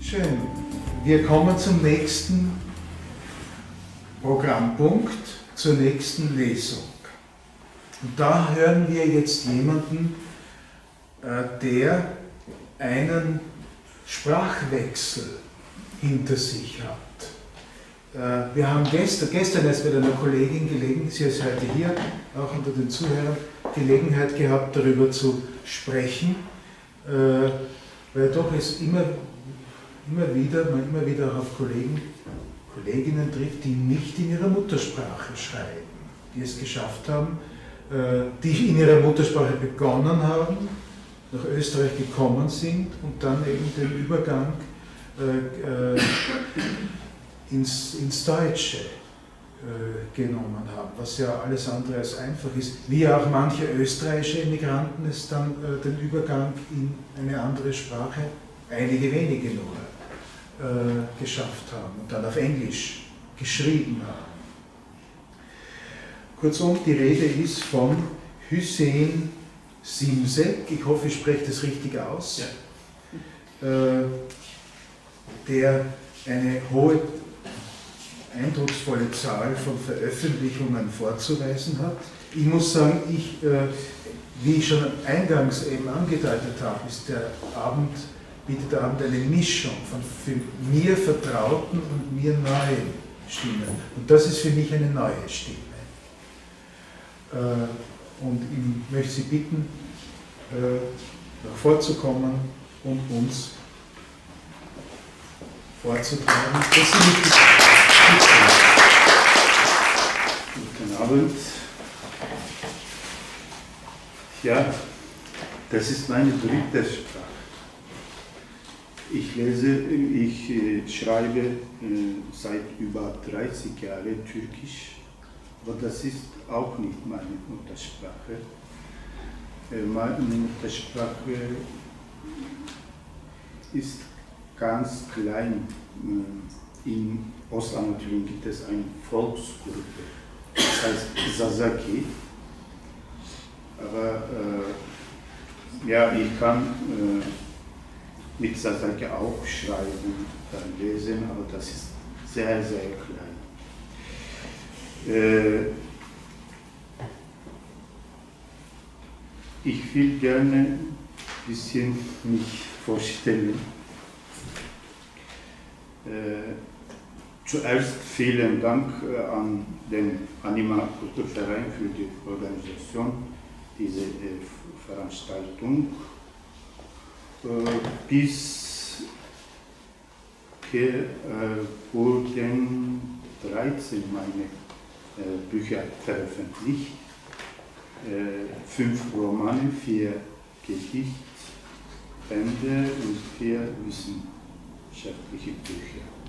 Schön. Wir kommen zum nächsten Programmpunkt, zur nächsten Lesung. Und da hören wir jetzt jemanden, äh, der einen Sprachwechsel hinter sich hat. Äh, wir haben gestern, gestern erst mit einer Kollegin gelegen, sie ist heute hier, auch unter den Zuhörern, Gelegenheit gehabt, darüber zu sprechen, äh, weil doch es immer, immer wieder, man immer wieder auf Kollegen, Kolleginnen trifft, die nicht in ihrer Muttersprache schreiben, die es geschafft haben, äh, die in ihrer Muttersprache begonnen haben, nach Österreich gekommen sind und dann eben den Übergang äh, ins, ins Deutsche genommen haben, was ja alles andere als einfach ist, wie auch manche österreichische Emigranten es dann den Übergang in eine andere Sprache, einige wenige nur, geschafft haben und dann auf Englisch geschrieben haben. Kurzum, die Rede ist von Hüseyin Simsek, ich hoffe, ich spreche das richtig aus, ja. äh, der eine hohe, eindrucksvolle Zahl von Veröffentlichungen vorzuweisen hat. Ich muss sagen, ich, äh, wie ich schon eingangs eben angedeutet habe, ist der Abend, bietet der Abend eine Mischung von mir vertrauten und mir neuen Stimmen. Und das ist für mich eine neue Stimme. Äh, und ich möchte Sie bitten, äh, vorzukommen und uns vorzutragen. Guten Abend. Ja, das ist meine dritte Sprache. Ich lese, ich äh, schreibe seit über 30 Jahren Türkisch, aber das ist auch nicht meine Muttersprache. Äh, meine Muttersprache ist ganz klein. Äh, in Ostanatolien gibt es eine Volksgruppe, das heißt Sasaki. Aber äh, ja, ich kann äh, mit Sasaki auch schreiben, dann lesen, aber das ist sehr, sehr klein. Äh, Ich will gerne ein bisschen mich vorstellen. Äh, zuerst vielen Dank äh, an den Anima Kulturverein für die Organisation dieser äh, Veranstaltung. Äh, bis hier wurden 13 meine Bücher veröffentlicht fünf Romane, vier Gedichtbände und vier wissenschaftliche Bücher.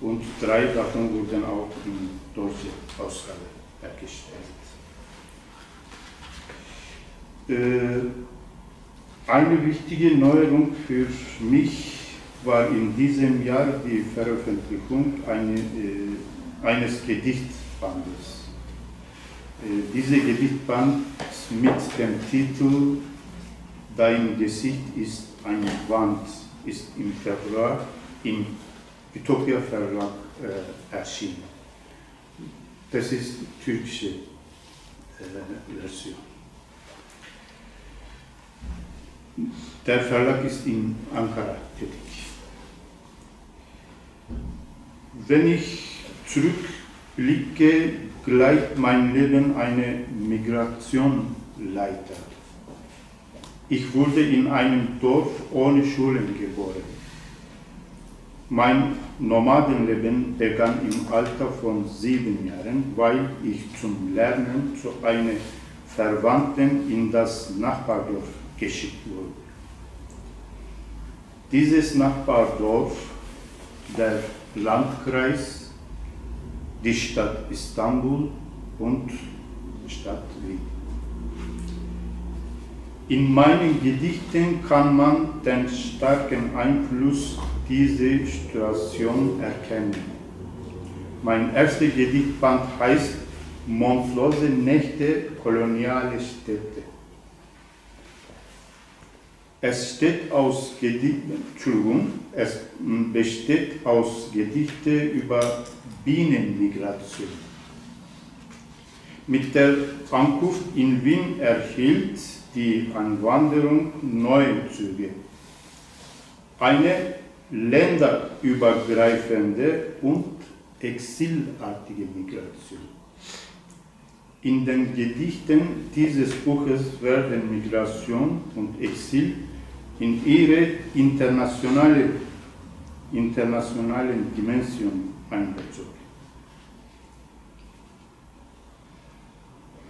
Und drei davon wurden auch in deutscher Ausgabe hergestellt. Äh, eine wichtige Neuerung für mich war in diesem Jahr die Veröffentlichung äh, eines Gedichtbandes. Äh, diese Gedichtband mit dem Titel Dein Gesicht ist eine Wand ist im Februar im Utopia Verlag äh, erschienen. Das ist die türkische äh, Version. Der Verlag ist in Ankara tätig. Wenn ich zurückblicke, gleicht mein Leben eine Migration Leiter. Ich wurde in einem Dorf ohne Schulen geboren. Mein Nomadenleben begann im Alter von sieben Jahren, weil ich zum Lernen zu einer Verwandten in das Nachbardorf geschickt wurde. Dieses Nachbardorf, der Landkreis die Stadt Istanbul und Stadt Wien. In meinen Gedichten kann man den starken Einfluss dieser Situation erkennen. Mein erster Gedichtband heißt Mondlose Nächte, koloniale Städte. Es steht aus Gedichten, es besteht aus Gedichte über Bienenmigration. Mit der Ankunft in Wien erhielt die Anwanderung neue Züge. Eine länderübergreifende und exilartige Migration. In den Gedichten dieses Buches werden Migration und Exil in ihre internationale, internationalen Dimension einbezogen.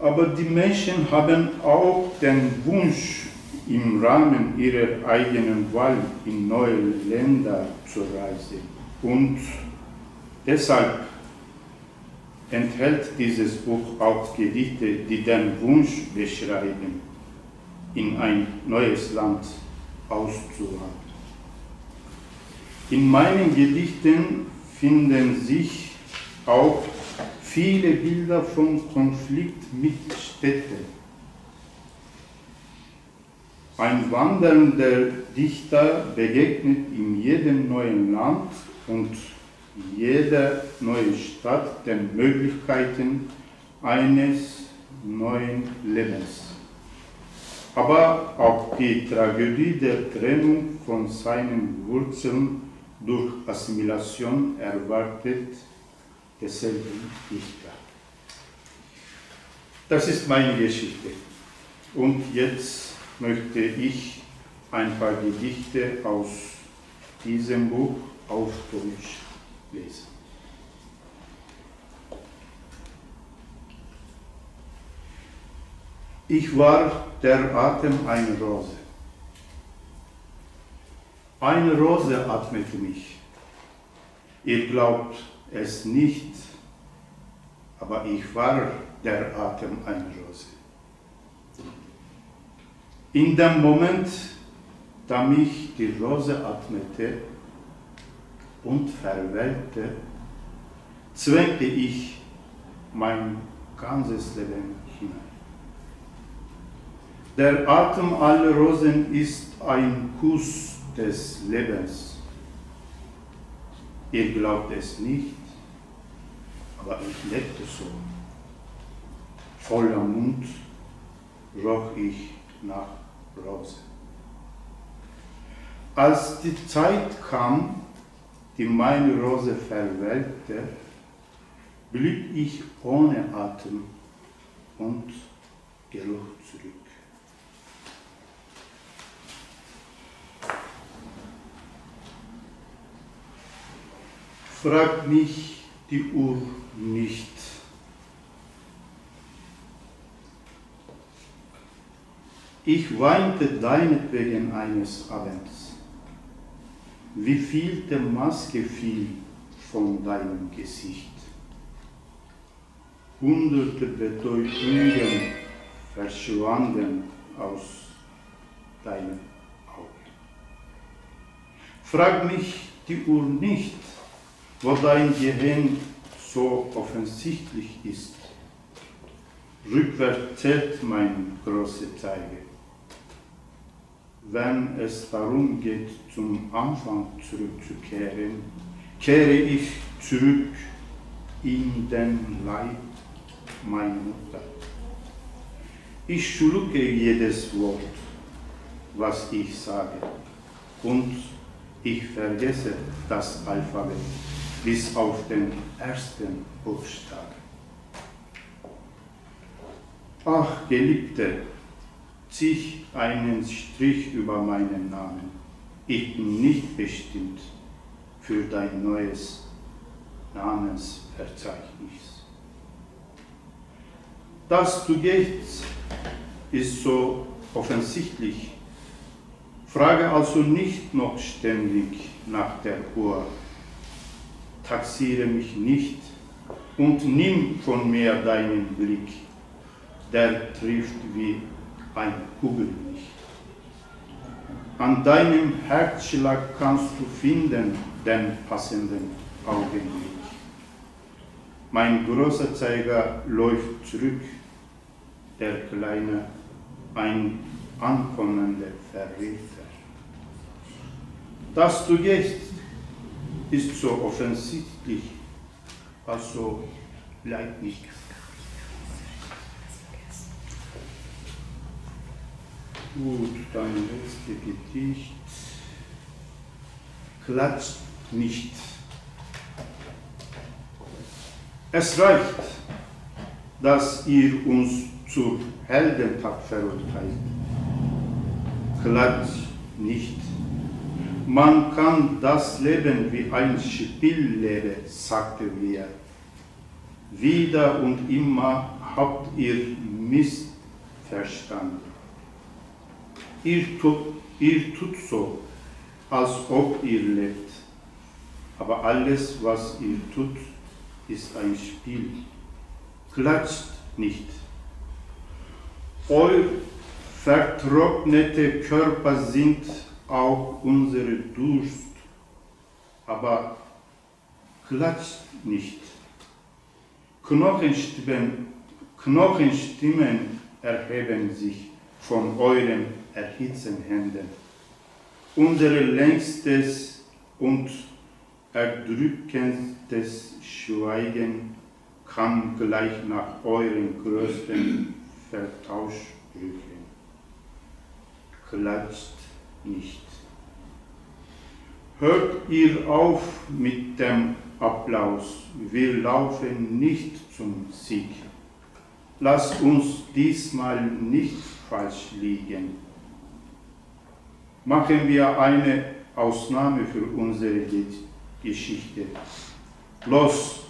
Aber die Menschen haben auch den Wunsch, im Rahmen ihrer eigenen Wahl in neue Länder zu reisen. Und deshalb enthält dieses Buch auch Gedichte, die den Wunsch beschreiben, in ein neues Land auszuwandern. In meinen Gedichten finden sich auch viele Bilder vom Konflikt mit Städten. Ein wandernder Dichter begegnet in jedem neuen Land und jeder neue Stadt den Möglichkeiten eines neuen Lebens. Aber auch die Tragödie der Trennung von seinen Wurzeln durch Assimilation erwartet desselben Dichter. Das ist meine Geschichte. Und jetzt möchte ich ein paar Gedichte aus diesem Buch auf Deutsch lesen. Ich war der Atem einer Rose. Eine Rose atmete mich. Ihr glaubt es nicht, aber ich war der Atem einer Rose. In dem Moment, da mich die Rose atmete und verwelkte, zwängte ich mein ganzes Leben hinein. Der Atem aller Rosen ist ein Kuss des Lebens. Ihr glaubt es nicht, aber ich lebte so. Voller Mund roch ich nach Rose. Als die Zeit kam, die meine Rose verwelkte, blieb ich ohne Atem und Geruch zurück. Fragt mich die Uhr nicht. Ich weinte deinetwegen eines Abends. Wie viel der Maske fiel von deinem Gesicht. Hunderte Bedeutungen verschwanden aus deinen Augen. Frag mich die Uhr nicht, wo dein Gehirn so offensichtlich ist. Rückwärts zählt mein große Zeige. Wenn es darum geht, zum Anfang zurückzukehren, kehre ich zurück in den Leib meiner Mutter. Ich schlucke jedes Wort, was ich sage, und ich vergesse das Alphabet bis auf den ersten Buchstaben. Ach, Geliebte, zieh einen Strich über meinen Namen. Ich bin nicht bestimmt für dein neues Namensverzeichnis. Dass du gehst, ist so offensichtlich. Frage also nicht noch ständig nach der Uhr taxiere mich nicht und nimm von mir deinen Blick, der trifft wie ein Kugellicht. An deinem Herzschlag kannst du finden den passenden Augenblick. Mein großer Zeiger läuft zurück, der kleine ein ankommende Verräter. Dass du gehst, ist so offensichtlich, also bleibt nicht. Gut, dein letztes Gedicht klatscht nicht. Es reicht, dass ihr uns zur Heldentat verurteilt. Klatscht nicht. Man kann das Leben wie ein Spiel leben, sagte wir. Wieder und immer habt ihr missverstanden. Ihr tut, ihr tut so, als ob ihr lebt. Aber alles, was ihr tut, ist ein Spiel. Klatscht nicht. Euer vertrocknete Körper sind auch unsere Durst, aber klatscht nicht. Knochenstimmen, Knochenstimmen erheben sich von euren erhitzten Händen. Unsere längstes und erdrückendes Schweigen kann gleich nach euren größten Vertauschbrüchen. Klatscht nicht. Hört ihr auf mit dem Applaus, wir laufen nicht zum Sieg. Lasst uns diesmal nicht falsch liegen. Machen wir eine Ausnahme für unsere Geschichte. Los,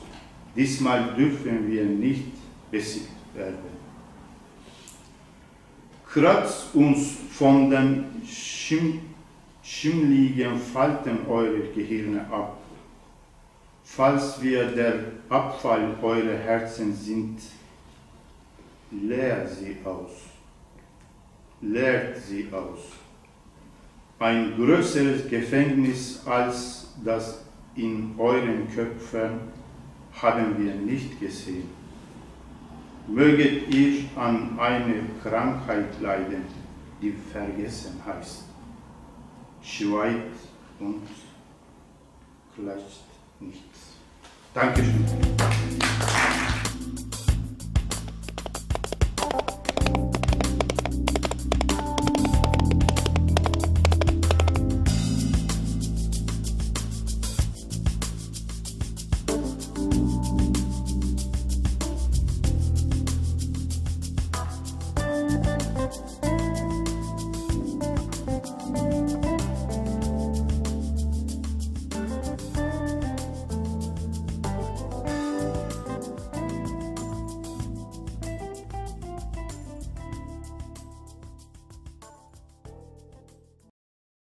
diesmal dürfen wir nicht besiegt werden. Kratzt uns von den Schimm, schimmligen Falten eurer Gehirne ab. Falls wir der Abfall eurer Herzen sind, leer sie aus. Leert sie aus. Ein größeres Gefängnis als das in euren Köpfen haben wir nicht gesehen. Möget ihr an eine Krankheit leiden, die vergessen heißt. Schweigt und klatscht nichts. Dankeschön.